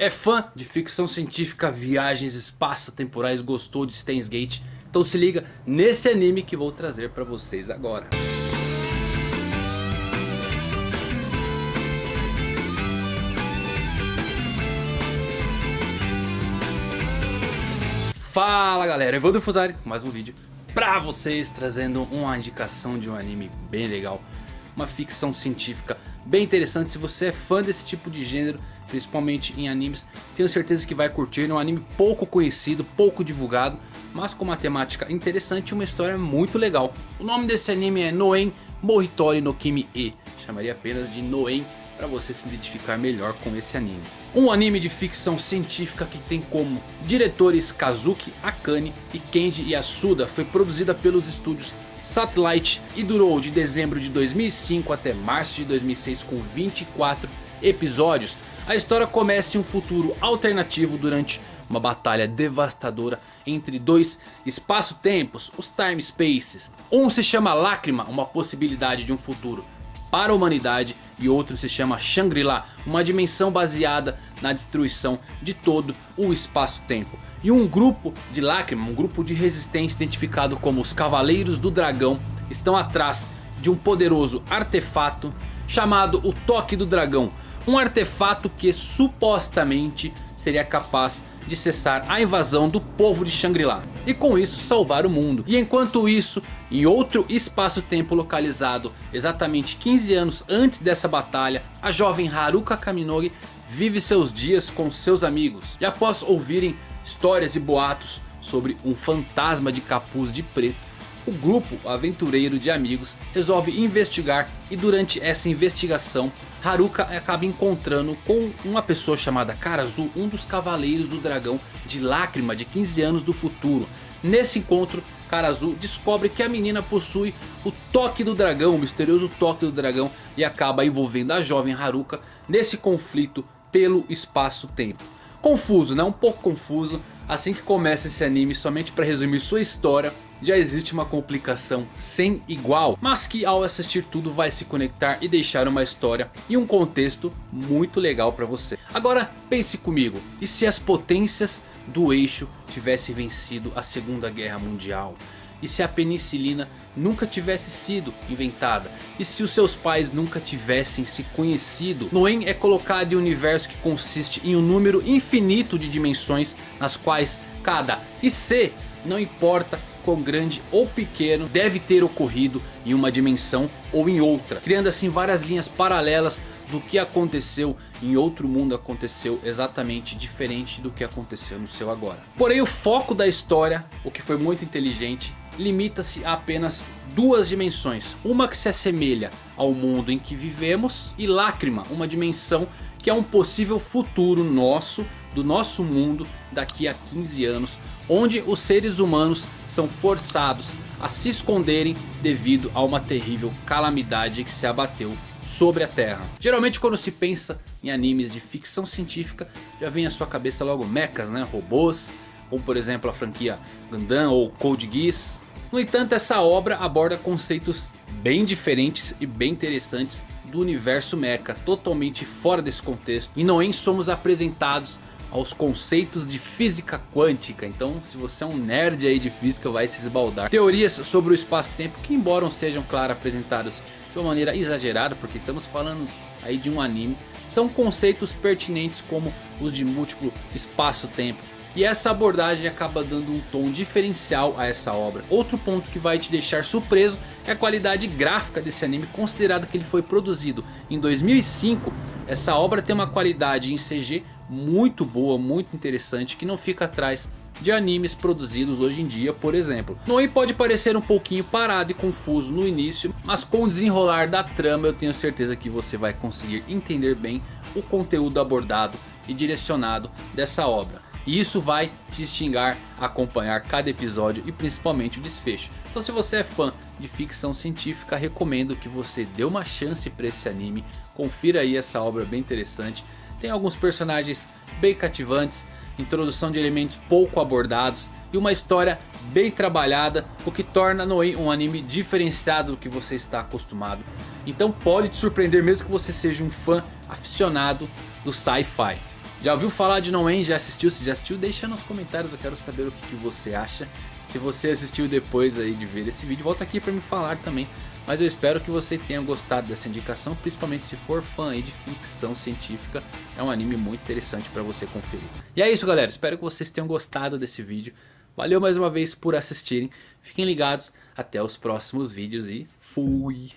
É fã de ficção científica, viagens espaço-temporais, gostou de Steins Gate? Então se liga nesse anime que vou trazer pra vocês agora. Fala galera, Evandro Fusari mais um vídeo pra vocês trazendo uma indicação de um anime bem legal Uma ficção científica bem interessante, se você é fã desse tipo de gênero, principalmente em animes Tenho certeza que vai curtir, é um anime pouco conhecido, pouco divulgado Mas com uma temática interessante e uma história muito legal O nome desse anime é Noen Mohitori no Kimi E Chamaria apenas de Noen para você se identificar melhor com esse anime. Um anime de ficção científica que tem como diretores Kazuki Akane e Kenji Yasuda. Foi produzida pelos estúdios Satellite e durou de dezembro de 2005 até março de 2006 com 24 episódios. A história começa em um futuro alternativo durante uma batalha devastadora entre dois espaço-tempos, os Time Spaces. Um se chama Lágrima, uma possibilidade de um futuro para a humanidade e outro se chama Shangri-La, uma dimensão baseada na destruição de todo o espaço-tempo. E um grupo de lágrima, um grupo de resistência identificado como os Cavaleiros do Dragão, estão atrás de um poderoso artefato chamado o Toque do Dragão. Um artefato que supostamente seria capaz de cessar a invasão do povo de Shangri-La e com isso salvar o mundo. E enquanto isso, em outro espaço-tempo localizado exatamente 15 anos antes dessa batalha, a jovem Haruka Kaminori vive seus dias com seus amigos. E após ouvirem histórias e boatos sobre um fantasma de capuz de preto, o grupo aventureiro de amigos resolve investigar e durante essa investigação Haruka acaba encontrando com uma pessoa chamada Karazu, um dos cavaleiros do dragão de lágrima de 15 anos do futuro. Nesse encontro Karazu descobre que a menina possui o toque do dragão, o misterioso toque do dragão e acaba envolvendo a jovem Haruka nesse conflito pelo espaço-tempo. Confuso, né? Um pouco confuso. Assim que começa esse anime, somente para resumir sua história, já existe uma complicação sem igual. Mas que ao assistir tudo vai se conectar e deixar uma história e um contexto muito legal para você. Agora pense comigo, e se as potências do eixo tivessem vencido a segunda guerra mundial? E se a penicilina nunca tivesse sido inventada? E se os seus pais nunca tivessem se conhecido? Noen é colocado em um universo que consiste em um número infinito de dimensões nas quais cada IC, não importa quão grande ou pequeno, deve ter ocorrido em uma dimensão ou em outra. Criando assim várias linhas paralelas do que aconteceu em outro mundo aconteceu exatamente diferente do que aconteceu no seu agora. Porém o foco da história, o que foi muito inteligente, limita-se a apenas duas dimensões. Uma que se assemelha ao mundo em que vivemos e Lágrima, uma dimensão que é um possível futuro nosso, do nosso mundo daqui a 15 anos. Onde os seres humanos são forçados a se esconderem devido a uma terrível calamidade que se abateu sobre a Terra. Geralmente quando se pensa em animes de ficção científica já vem à sua cabeça logo mechas, né? robôs, como por exemplo a franquia Gundam ou Code Geass no entanto, essa obra aborda conceitos bem diferentes e bem interessantes do universo mecha, totalmente fora desse contexto. E não em somos apresentados aos conceitos de física quântica. Então se você é um nerd aí de física vai se esbaldar. Teorias sobre o espaço-tempo que embora sejam claro apresentados de uma maneira exagerada. Porque estamos falando aí de um anime. São conceitos pertinentes como os de múltiplo espaço-tempo e essa abordagem acaba dando um tom diferencial a essa obra. Outro ponto que vai te deixar surpreso é a qualidade gráfica desse anime, considerado que ele foi produzido em 2005. Essa obra tem uma qualidade em CG muito boa, muito interessante, que não fica atrás de animes produzidos hoje em dia, por exemplo. Noi pode parecer um pouquinho parado e confuso no início, mas com o desenrolar da trama eu tenho certeza que você vai conseguir entender bem o conteúdo abordado e direcionado dessa obra. E isso vai te instigar a acompanhar cada episódio e principalmente o desfecho. Então se você é fã de ficção científica, recomendo que você dê uma chance para esse anime. Confira aí essa obra bem interessante. Tem alguns personagens bem cativantes, introdução de elementos pouco abordados e uma história bem trabalhada, o que torna Noe um anime diferenciado do que você está acostumado. Então pode te surpreender mesmo que você seja um fã aficionado do sci-fi. Já ouviu falar de No End? Já assistiu? Se já assistiu, deixa nos comentários, eu quero saber o que, que você acha. Se você assistiu depois aí de ver esse vídeo, volta aqui para me falar também. Mas eu espero que você tenha gostado dessa indicação, principalmente se for fã aí de ficção científica. É um anime muito interessante para você conferir. E é isso galera, espero que vocês tenham gostado desse vídeo. Valeu mais uma vez por assistirem. Fiquem ligados, até os próximos vídeos e fui!